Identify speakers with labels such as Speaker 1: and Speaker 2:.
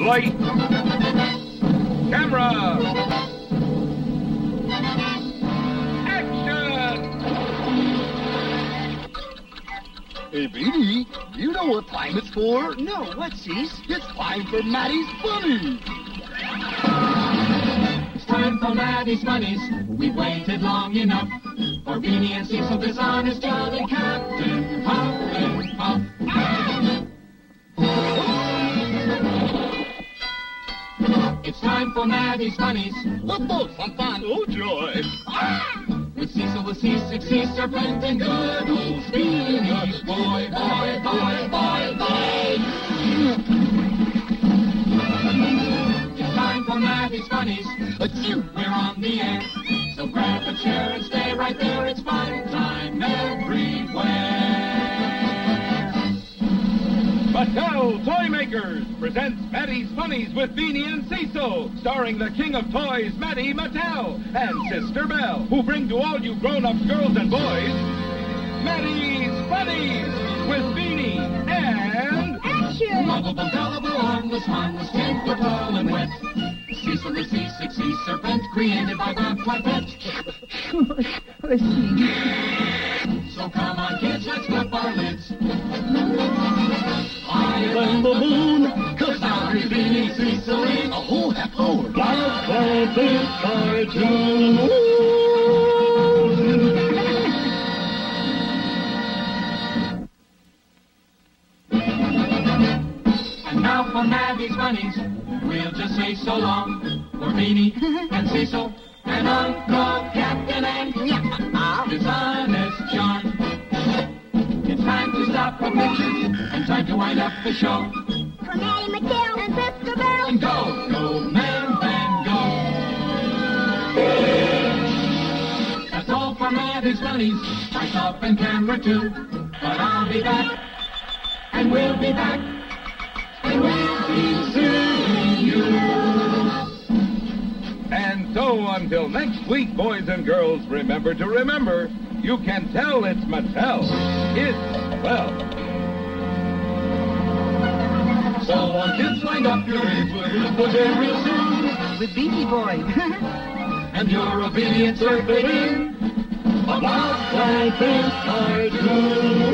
Speaker 1: Light. Camera. Action!
Speaker 2: Hey, Beany, do you know what time it's for?
Speaker 3: No, what, Cease?
Speaker 2: It's time for Matty's Funny.
Speaker 4: It's time for Matty's Funnies. We've waited long enough for Beany and Cecil, this honest jolly captain. Huff time for Matty's Funnies
Speaker 2: What folks, fun, fun, oh joy. Ah!
Speaker 4: with Cecil the Sea Six Sea Serpent and good old Beany. Boy, boy, boy, boy, boy. It's time for Matty's Funnies.
Speaker 2: Achoo.
Speaker 4: We're on the air, so grab a chair and stay right there.
Speaker 1: Mattel Toy Makers presents Matty's Funnies with Beany and Cecil, starring the king of toys, Matty Mattel, and Sister Belle, who bring to all you grown-up girls and boys, Matty's Funnies with Beany and...
Speaker 5: Action!
Speaker 4: Lovable, gullible, harmless, harmless, foot tall and wet. Cecil the sea six sea serpent created by Bob Clampett. So come Higher than the moon, cause now he's Beany Cecil in
Speaker 2: A whole half hour.
Speaker 4: Bob Clampett cartoon. And now for Matty's Funnies, we'll just say so long. For Beany and Cecil and Uncle Captain and his to wind up the show.
Speaker 5: For Matty Mattel and Sister Belle.
Speaker 4: And go, go, man, man, go. That's all for Matty's Funnies. Lights off and camera too. But I'll be back, and we'll be back, and we'll be seeing you.
Speaker 1: And so until next week, boys and girls, remember to remember, you can tell it's Mattel. It's, well,
Speaker 4: all our kids lined up your age will use the day real soon.
Speaker 3: With Beaky Boy.
Speaker 4: and your obedience are fitting. About my I do.